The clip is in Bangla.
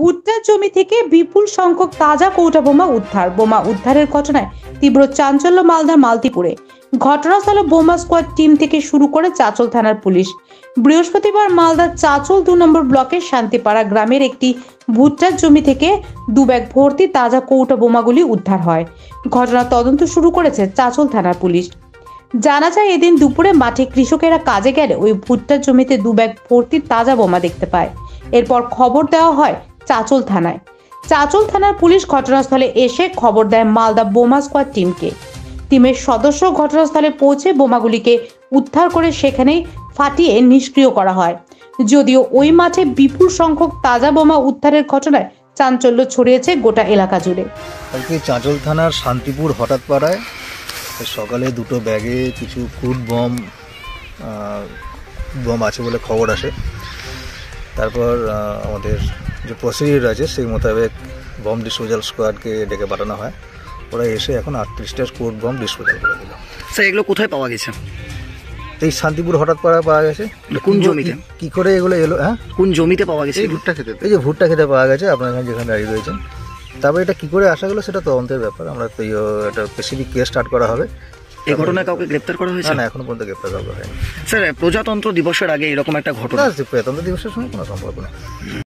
ভুট্টা জমি থেকে বিপুল সংখ্যক তাজা কৌটা বোমা উদ্ধার। বোমা উদ্ধারের ঘটনায় তীব্র চাঞ্চল্য মালদার মালতিপুরে। ঘটনাস্থলে বোমা স্কোয়াড টিম থেকে শুরু করে চাচল থানার পুলিশ। বৃহস্পতিবার মালদার চাচল দু নম্বর ব্লকের শান্তিপাড়া গ্রামের একটি ভুট্টার জমি থেকে দু ব্যাগ ভর্তি তাজা কৌটা বোমাগুলি উদ্ধার হয়। ঘটনার তদন্ত শুরু করেছে চাচল থানার পুলিশ। জানা যায়, এদিন দুপুরে মাঠে কৃষকেরা কাজে গেলে ওই ভুট্টার জমিতে দু ব্যাগ ভর্তি তাজা বোমা দেখতে পায়। এরপর খবর দেওয়া হয় চাচল থানায়। চাচল থানার পুলিশ ঘটনাস্থলে এসে খবর দেয় মালদা বোমা স্কোয়াড টিমকে। টিমের সদস্য ঘটনাস্থলে পৌঁছে বোমাগুলিকে উদ্ধার করে সেখানেই ফাটিয়ে নিষ্ক্রিয় করা হয়। যদিও ওই মাঠে বিপুল সংখ্যক তাজা বোমা উদ্ধারের ঘটনায় চাঞ্চল্য ছড়িয়েছে গোটা এলাকা জুড়ে। কালকে চাঁচল থানার শান্তিপুর হঠাৎ পাড়ায় সকালে দুটো ব্যাগে কিছু ফুড বম বম আছে বলে খবর আসে। তারপর আমাদের যে প্রসিডিউর আছে সেই মোতাবেক বম ডিসপোজাল স্কোয়াডকে ডেকে পাঠানো হয়। ওরা এসে এখন আটত্রিশটা কোড বম ডিসপোজাল করে দিল। স্যার এগুলো কোথায় পাওয়া গেছে? এই শান্তিপুর হঠাৎ পাড়ায় পাওয়া গেছে। কোন জমিতে? কি- করে এগুলো এলো হ্যাঁ? কোন জমিতে পাওয়া গেছে? ভুট্টা খেতে। এই যে ভুট্টা খেতে পাওয়া গেছে আপনার এখানে যেখানে দাঁড়িয়ে রয়েছেন। তারপরে এটা কি করে আসা গেলো সেটা তদন্তের ব্যাপার। আমরা তো একটা স্পেসিফিক কেস স্টার্ট করা হবে। এই ঘটনায় কাউকে গ্রেপ্তার করা হয়েছে? না এখনও পর্যন্ত গ্রেপ্তার করা হয়নি। স্যার প্রজাতন্ত্র দিবসের আগে এরকম একটা ঘটনা প্রজাতন্ত্র দিবসের সঙ্গে কোনো সম্পর্ক নেই।